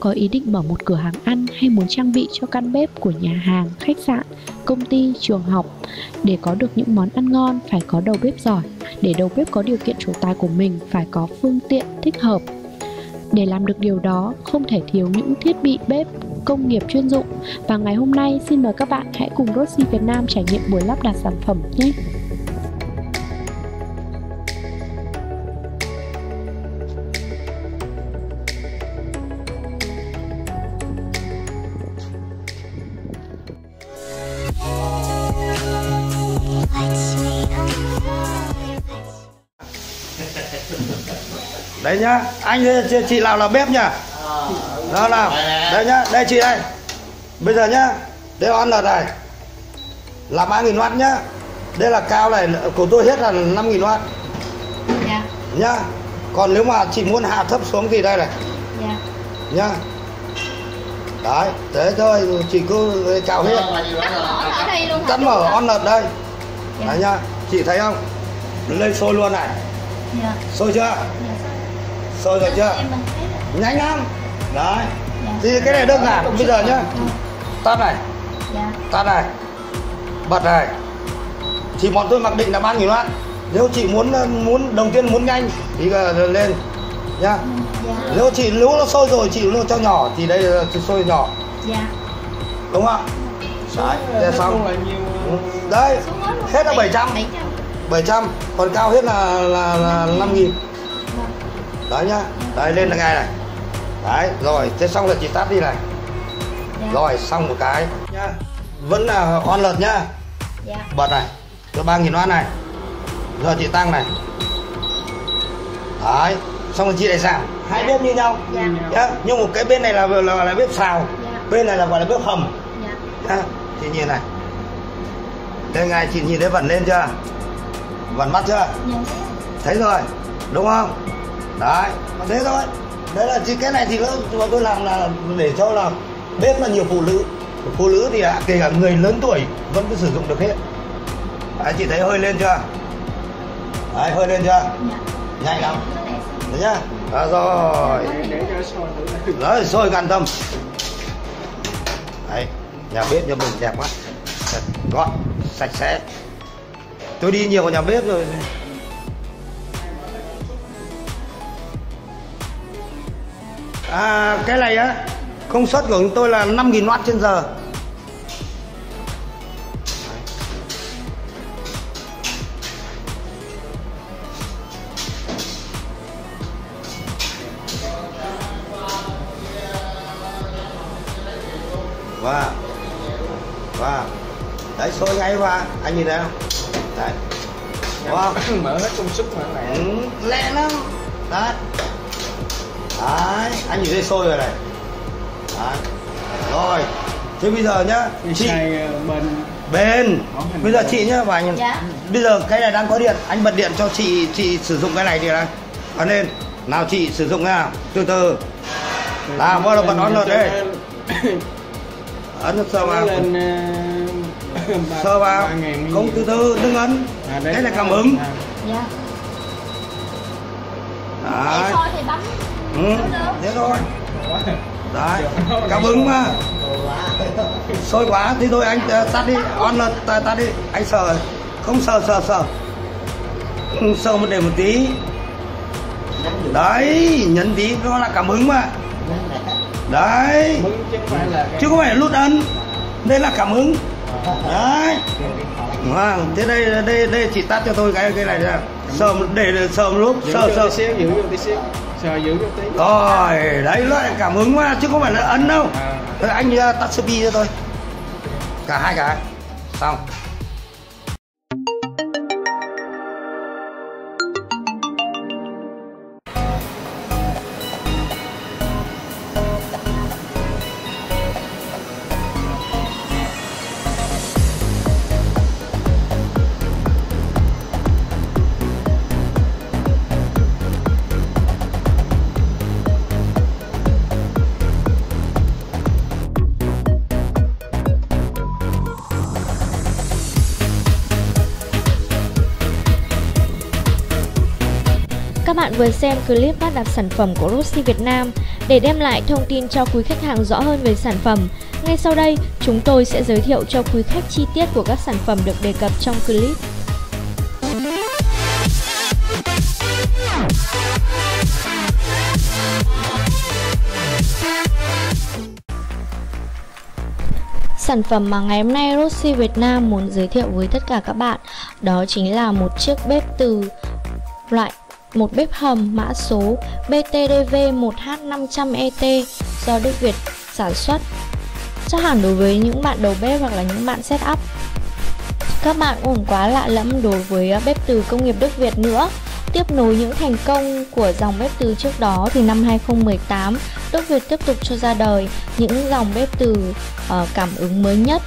có ý định mở một cửa hàng ăn hay muốn trang bị cho căn bếp của nhà hàng, khách sạn, công ty, trường học để có được những món ăn ngon phải có đầu bếp giỏi, để đầu bếp có điều kiện chủ tài của mình phải có phương tiện thích hợp. Để làm được điều đó, không thể thiếu những thiết bị bếp công nghiệp chuyên dụng và ngày hôm nay xin mời các bạn hãy cùng Rossi Việt Nam trải nghiệm buổi lắp đặt sản phẩm nhé. Đấy nhá anh chị, chị nào là bếp nhá. Đó nào. Đây nhá đây chị đây. Bây giờ nhá đây on là này. Là ba nghìn watt nhá. Đây là cao này của tôi hết là 5 nghìn watt Dạ, nhá còn nếu mà chị muốn hạ thấp xuống thì đây này. Dạ. nhá. Đấy thế thôi chị cứ cao hết. Tắt mở on lật đây. Dạ. đấy nhá chị thấy không? Lên sôi luôn này. Dạ, sôi chưa? Dạ. Sôi rồi chưa? Nhanh lắm. Đấy. Dạ. thì cái này đơn giản bây giờ nhá. Tắt này. Dạ, tắt này. Bật này. Thì bọn tôi mặc định là ba nghìn watt nếu chị muốn muốn đầu tiên muốn nhanh thì là lên. Nhá. Dạ, nếu chị nếu nó sôi rồi chị nó cho nhỏ thì đây là sôi nhỏ. Dạ. đúng không ạ? Đấy xong. Ừ, đây Xuống hết là 700 700. 700 còn cao hết là là, là 5 nghìn. Đấy nhá. Đấy lên là ngay này. Đấy rồi thế xong là chị tắt đi này. Dạ. rồi xong một cái. Nhá. Vẫn là on lật nhá. Dạ. bật này cho ba nghìn watt này. Giờ chị tăng này. Đấy xong rồi chị lại giảm. Hai bếp như nhau. Dạ. nhá. Nhưng một cái bên này là là, là, là bếp xào. Dạ. bên này là gọi là bếp hầm. Dạ. nhá. Chị nhìn này. Đây ngay chị nhìn thấy vẩn lên chưa? Vẩn mắt chưa? Dạ. thấy rồi. Đúng không đấy còn thế thôi. Đấy là chỉ cái này thì nó tôi làm là để cho là bếp là nhiều phụ nữ. Phụ nữ thì à, kể cả người lớn tuổi vẫn cứ sử dụng được hết. Đấy, chị thấy hơi lên chưa? Đấy hơi lên chưa? Dạ. nhanh lắm. Đấy nhá. À, rồi. Đấy sôi an tâm đấy nhà bếp nhà mình đẹp quá. Thật, gọn sạch sẽ. Tôi đi nhiều vào nhà bếp rồi à cái này á công suất của chúng tôi là 5.000 watt trên giờ Wow. Wow. Đấy sôi ngay qua. Anh nhìn thấy không? Đấy. Wow. mở hết công suất mà lẹ Ừ, lẹ lắm. Đấy. Đấy, anh nhìn thấy sôi rồi này. Đấy. Rồi. Thế bây giờ nhá, chị ờ, bên hành Bây giờ chị nhá và anh Dạ. bây giờ cái này đang có điện, anh bật điện cho chị chị sử dụng cái này đi này. Ấn lên. Nào chị sử dụng nào, từ từ. Nào, bắt đầu bật on rồi đây. Ấn sơ vào. lên ờ, ba- sơ vào không từ từ đừng ấn À, đấy. đây là cảm ứng Dạ. Để đấy thì ừ. Thế thôi. Đấy cảm ứng mà. Sôi quá thì thôi anh ờ, tắt đi. On là tắt, tắt đi. Anh sờ không sờ sờ sờ Ừ, sờ một để một tí. Đấy nhấn tí nó là cảm ứng mà. Đấy. Chứ không phải là cái- ấn. Đây là cảm ứng. Đấy. Vâng thế đây đây đây chị tắt cho tôi cái cái này ra. Sờ một- để sờ một lúc. Giữ sờ sờ sờ giữ tí. Rồi đấy loại cảm ứng mà chứ không phải là ấn đâu. À. Thôi anh uh, tắt spi cho tôi. Cả hai cái xong Các bạn vừa xem clip lắp đặt sản phẩm của Rossi Việt Nam để đem lại thông tin cho quý khách hàng rõ hơn về sản phẩm. Ngay sau đây, chúng tôi sẽ giới thiệu cho quý khách chi tiết của các sản phẩm được đề cập trong clip. Sản phẩm mà ngày hôm nay Rossi Việt Nam muốn giới thiệu với tất cả các bạn đó chính là một chiếc bếp từ loại một bếp hầm mã số BTDV1H500ET do Đức Việt sản xuất. Chắc hẳn đối với những bạn đầu bếp hoặc là những bạn setup các bạn cũng quá lạ lẫm đối với bếp từ công nghiệp Đức Việt nữa. Tiếp nối những thành công của dòng bếp từ trước đó thì năm 2018, Đức Việt tiếp tục cho ra đời những dòng bếp từ uh, cảm ứng mới nhất.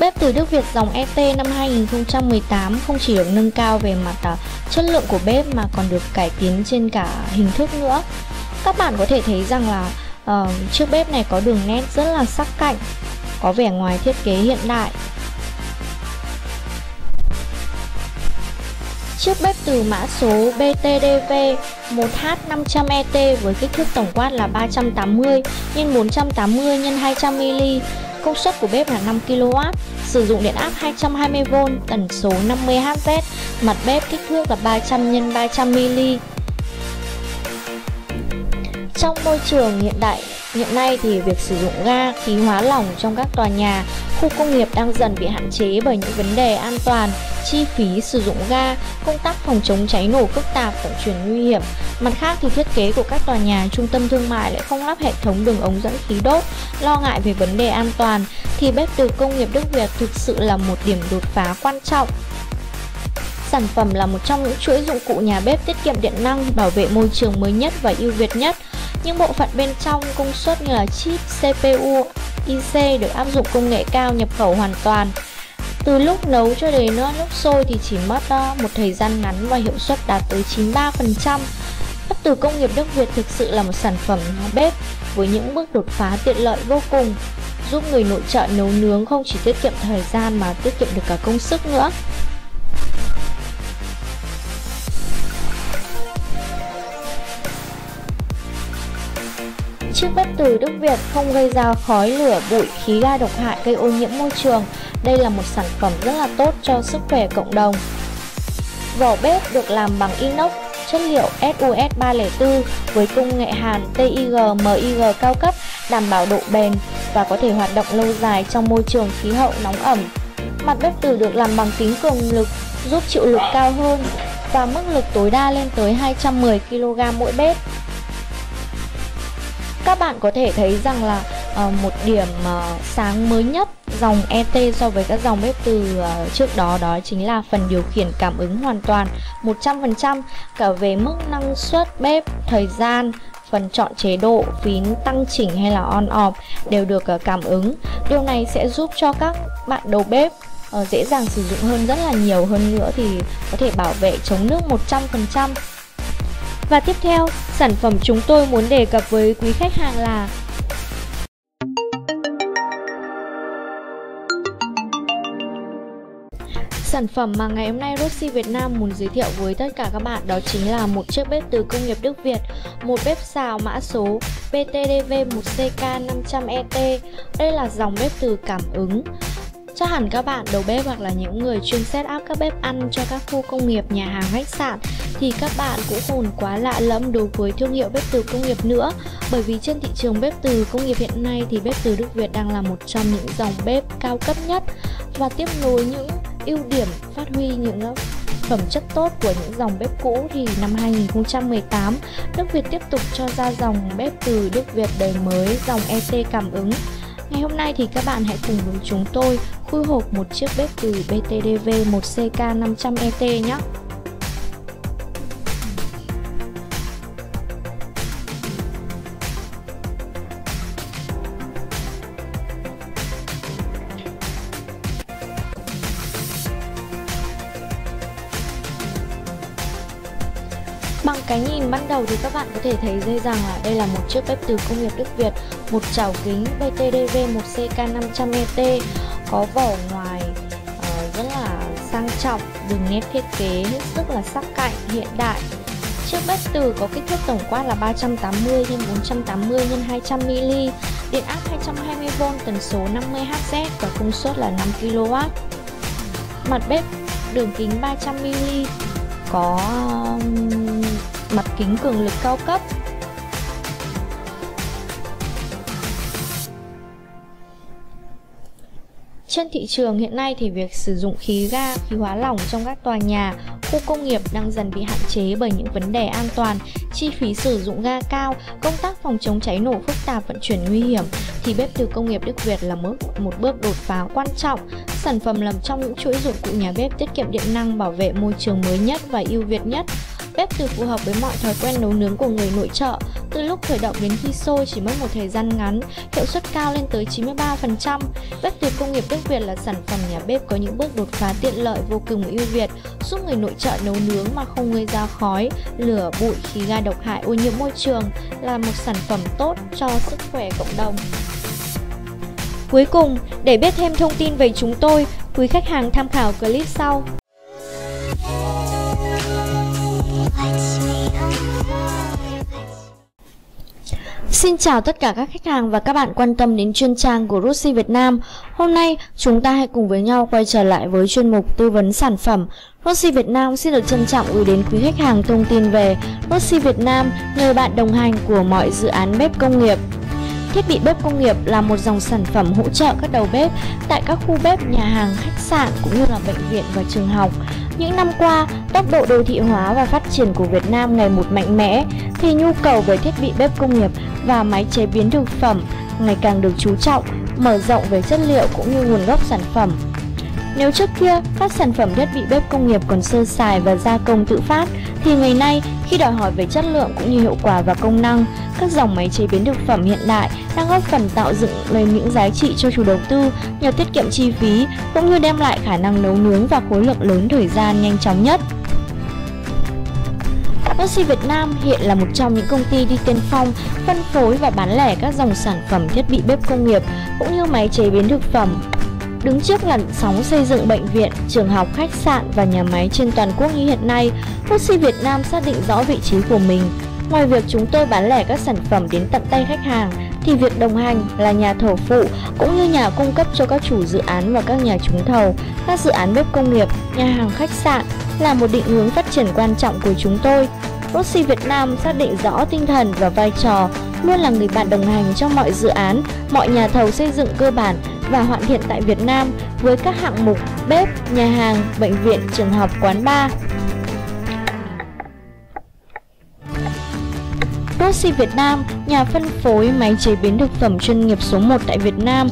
Bếp từ Đức Việt dòng ET năm 2018 không chỉ được nâng cao về mặt uh, chất lượng của bếp mà còn được cải tiến trên cả hình thức nữa. Các bạn có thể thấy rằng là uh, chiếc bếp này có đường nét rất là sắc cạnh, có vẻ ngoài thiết kế hiện đại Chiếc bếp từ mã số BTDV 1H500ET với kích thước tổng quát là 380 x 480 x 200 mm công suất của bếp là 5kW, sử dụng điện áp 220V, tần số 50Hz, mặt bếp kích thước là 300 x 300 mm. Trong môi trường hiện đại hiện nay thì việc sử dụng ga khí hóa lỏng trong các tòa nhà, khu công nghiệp đang dần bị hạn chế bởi những vấn đề an toàn, chi phí sử dụng ga, công tác phòng chống cháy nổ phức tạp, vận chuyển nguy hiểm. Mặt khác thì thiết kế của các tòa nhà trung tâm thương mại lại không lắp hệ thống đường ống dẫn khí đốt, lo ngại về vấn đề an toàn thì bếp từ công nghiệp Đức Việt thực sự là một điểm đột phá quan trọng Sản phẩm là một trong những chuỗi dụng cụ nhà bếp tiết kiệm điện năng, bảo vệ môi trường mới nhất và ưu việt nhất. Những bộ phận bên trong công suất như là chip, CPU, IC được áp dụng công nghệ cao nhập khẩu hoàn toàn. Từ lúc nấu cho đến ờ, lúc sôi thì chỉ mất ờ, một thời gian ngắn và hiệu suất đạt tới 93%. Bếp từ công nghiệp Đức Việt thực sự là một sản phẩm nhà bếp với những bước đột phá tiện lợi vô cùng, giúp người nội trợ nấu nướng không chỉ tiết kiệm thời gian mà tiết kiệm được cả công sức nữa. Chiếc bếp từ Đức Việt không gây ra khói lửa, bụi, khí ga độc hại gây ô nhiễm môi trường. Đây là một sản phẩm rất là tốt cho sức khỏe cộng đồng. Vỏ bếp được làm bằng inox, chất liệu SUS 304 với công nghệ hàn TIG MIG cao cấp đảm bảo độ bền và có thể hoạt động lâu dài trong môi trường khí hậu nóng ẩm. Mặt bếp từ được làm bằng kính cường lực giúp chịu lực cao hơn và mức lực tối đa lên tới 210 kg mỗi bếp các bạn có thể thấy rằng là uh, một điểm uh, sáng mới nhất dòng ET so với các dòng bếp từ uh, trước đó đó chính là phần điều khiển cảm ứng hoàn toàn 100% cả về mức năng suất bếp, thời gian, phần chọn chế độ, phím tăng chỉnh hay là on off đều được uh, cảm ứng. Điều này sẽ giúp cho các bạn đầu bếp uh, dễ dàng sử dụng hơn rất là nhiều hơn nữa thì có thể bảo vệ chống nước 100%. Và tiếp theo, sản phẩm chúng tôi muốn đề cập với quý khách hàng là Sản phẩm mà ngày hôm nay Rossi Việt Nam muốn giới thiệu với tất cả các bạn đó chính là một chiếc bếp từ công nghiệp Đức Việt, một bếp xào mã số PTDV1CK500ET. Đây là dòng bếp từ cảm ứng Chắc hẳn các bạn đầu bếp hoặc là những người chuyên set up các bếp ăn cho các khu công nghiệp, nhà hàng, khách sạn thì các bạn cũng không quá lạ lẫm đối với thương hiệu bếp từ công nghiệp nữa. Bởi vì trên thị trường bếp từ công nghiệp hiện nay thì bếp từ Đức Việt đang là một trong những dòng bếp cao cấp nhất. Và tiếp nối những ưu điểm phát huy những phẩm chất tốt của những dòng bếp cũ thì năm 2018 Đức Việt tiếp tục cho ra dòng bếp từ Đức Việt đời mới dòng ET cảm ứng. Ngày hôm nay thì các bạn hãy cùng với chúng tôi khui hộp một chiếc bếp từ BTDV 1CK500ET nhé. Bằng cái nhìn ban đầu thì các bạn có thể thấy dây rằng là đây là một chiếc bếp từ công nghiệp Đức Việt, một chảo kính BTDV 1CK500ET có vỏ ngoài uh, rất là sang trọng, đường nét thiết kế hết sức là sắc cạnh, hiện đại. Chiếc bếp từ có kích thước tổng quát là 380 x 480 x 200 mm, điện áp 220V, tần số 50Hz và công suất là 5 kW. Mặt bếp đường kính 300mm có mặt kính cường lực cao cấp. Trên thị trường hiện nay thì việc sử dụng khí ga, khí hóa lỏng trong các tòa nhà, khu công nghiệp đang dần bị hạn chế bởi những vấn đề an toàn, chi phí sử dụng ga cao, công tác phòng chống cháy nổ phức tạp vận chuyển nguy hiểm thì bếp từ công nghiệp Đức Việt là mức một bước đột phá quan trọng. Sản phẩm nằm trong những chuỗi dụng cụ nhà bếp tiết kiệm điện năng bảo vệ môi trường mới nhất và ưu việt nhất. Bếp từ phù hợp với mọi thói quen nấu nướng của người nội trợ, từ lúc khởi động đến khi sôi chỉ mất một thời gian ngắn, hiệu suất cao lên tới 93%. Bếp từ công nghiệp Đức Việt là sản phẩm nhà bếp có những bước đột phá tiện lợi vô cùng ưu việt, giúp người nội trợ nấu nướng mà không gây ra khói, lửa, bụi, khí ga độc hại ô nhiễm môi trường, là một sản phẩm tốt cho sức khỏe cộng đồng. Cuối cùng, để biết thêm thông tin về chúng tôi, quý khách hàng tham khảo clip sau. Xin chào tất cả các khách hàng và các bạn quan tâm đến chuyên trang của Rusi Việt Nam. Hôm nay chúng ta hãy cùng với nhau quay trở lại với chuyên mục tư vấn sản phẩm. Rusi Việt Nam xin được trân trọng gửi đến quý khách hàng thông tin về Rusi Việt Nam, người bạn đồng hành của mọi dự án bếp công nghiệp. Thiết bị bếp công nghiệp là một dòng sản phẩm hỗ trợ các đầu bếp tại các khu bếp, nhà hàng, khách sạn cũng như là bệnh viện và trường học. Những năm qua, tốc độ đô thị hóa và phát triển của Việt Nam ngày một mạnh mẽ thì nhu cầu về thiết bị bếp công nghiệp và máy chế biến thực phẩm ngày càng được chú trọng, mở rộng về chất liệu cũng như nguồn gốc sản phẩm. Nếu trước kia các sản phẩm thiết bị bếp công nghiệp còn sơ sài và gia công tự phát, thì ngày nay khi đòi hỏi về chất lượng cũng như hiệu quả và công năng, các dòng máy chế biến thực phẩm hiện đại đang góp phần tạo dựng lên những giá trị cho chủ đầu tư nhờ tiết kiệm chi phí cũng như đem lại khả năng nấu nướng và khối lượng lớn thời gian nhanh chóng nhất. Oxy Việt Nam hiện là một trong những công ty đi tiên phong phân phối và bán lẻ các dòng sản phẩm thiết bị bếp công nghiệp cũng như máy chế biến thực phẩm Đứng trước làn sóng xây dựng bệnh viện, trường học, khách sạn và nhà máy trên toàn quốc như hiện nay, Oxy Việt Nam xác định rõ vị trí của mình. Ngoài việc chúng tôi bán lẻ các sản phẩm đến tận tay khách hàng, thì việc đồng hành là nhà thầu phụ cũng như nhà cung cấp cho các chủ dự án và các nhà trúng thầu, các dự án bếp công nghiệp, nhà hàng khách sạn là một định hướng phát triển quan trọng của chúng tôi. Rossi Việt Nam xác định rõ tinh thần và vai trò luôn là người bạn đồng hành trong mọi dự án, mọi nhà thầu xây dựng cơ bản và hoàn thiện tại Việt Nam với các hạng mục bếp, nhà hàng, bệnh viện, trường học, quán bar. Rossi Việt Nam, nhà phân phối máy chế biến thực phẩm chuyên nghiệp số 1 tại Việt Nam.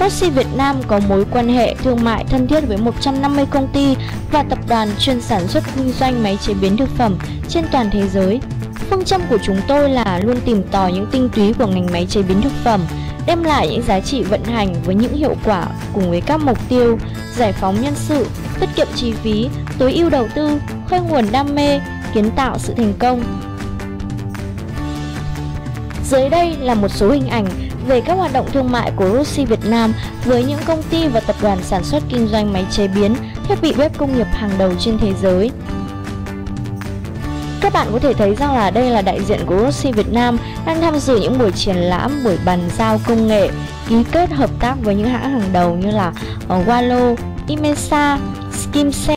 Rossi Việt Nam có mối quan hệ thương mại thân thiết với 150 công ty và tập đoàn chuyên sản xuất kinh doanh máy chế biến thực phẩm trên toàn thế giới. Phương châm của chúng tôi là luôn tìm tòi những tinh túy của ngành máy chế biến thực phẩm, đem lại những giá trị vận hành với những hiệu quả cùng với các mục tiêu giải phóng nhân sự, tiết kiệm chi phí, tối ưu đầu tư, khơi nguồn đam mê, kiến tạo sự thành công. Dưới đây là một số hình ảnh về các hoạt động thương mại của Rossi Việt Nam với những công ty và tập đoàn sản xuất kinh doanh máy chế biến, thiết bị bếp công nghiệp hàng đầu trên thế giới. Các bạn có thể thấy rằng là đây là đại diện của Rossi Việt Nam đang tham dự những buổi triển lãm, buổi bàn giao công nghệ, ký kết hợp tác với những hãng hàng đầu như là ờ, Wallo, Imesa, Skimse